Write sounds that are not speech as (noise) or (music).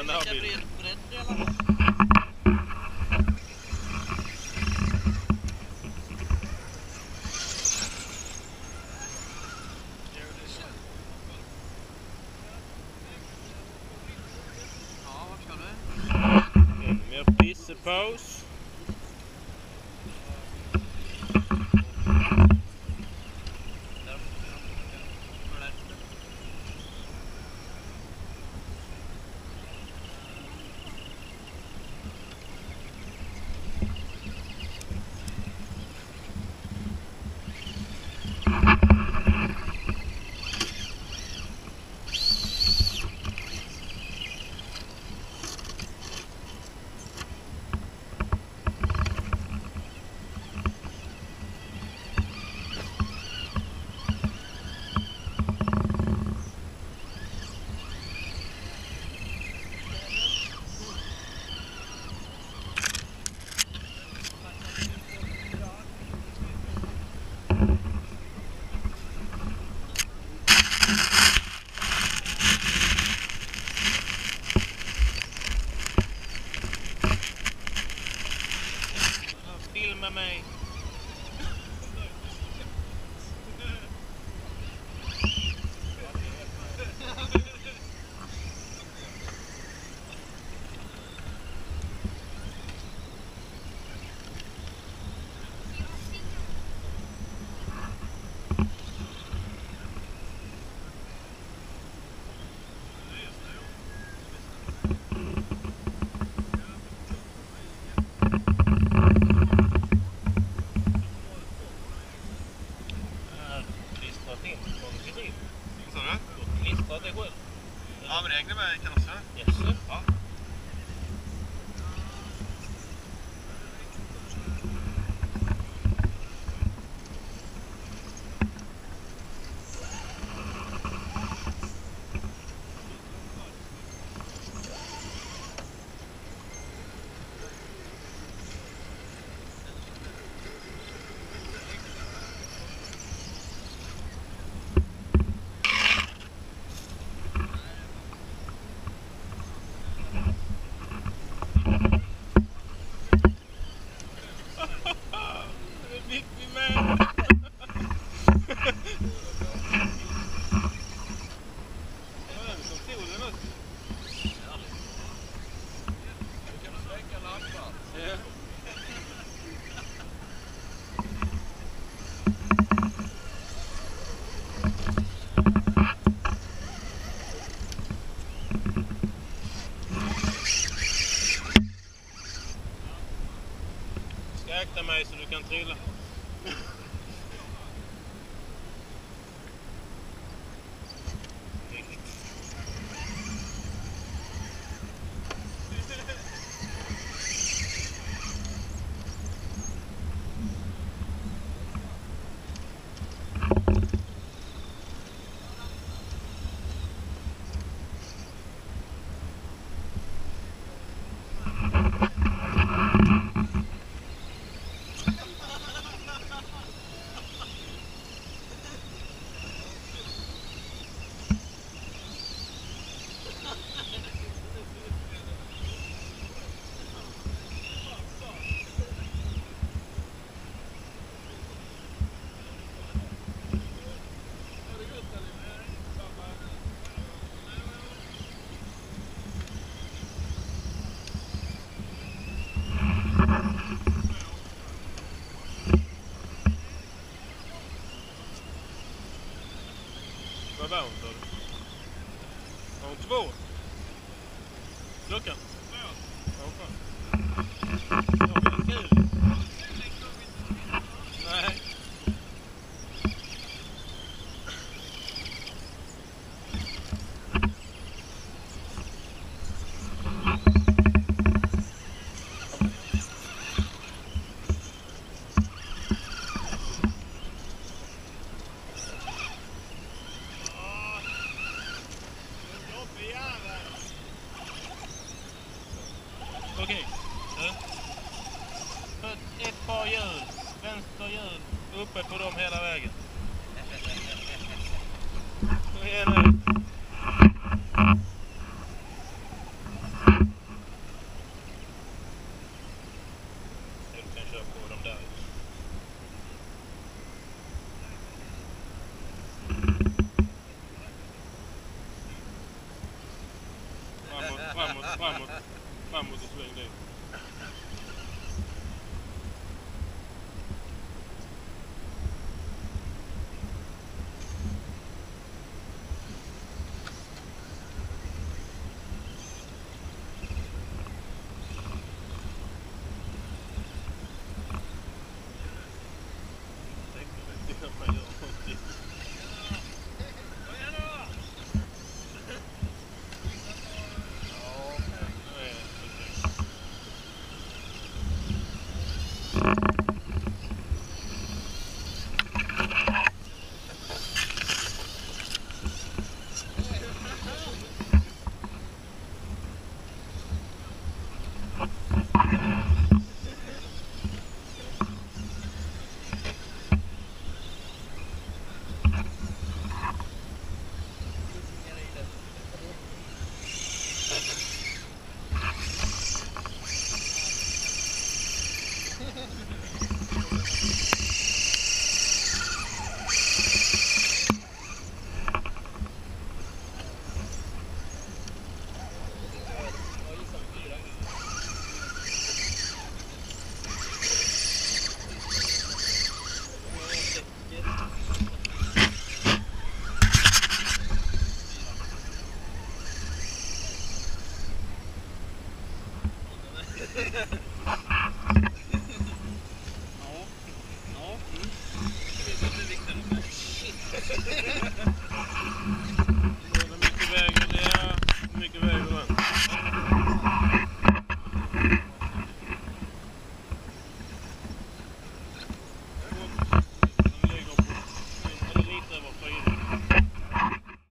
utan det här blir... Mer pissepaus. you (laughs) mig så du kan trilla. rebounder. Gång två. Klockan. Uppe på dem hela vägen. Kom igen nu. よかった。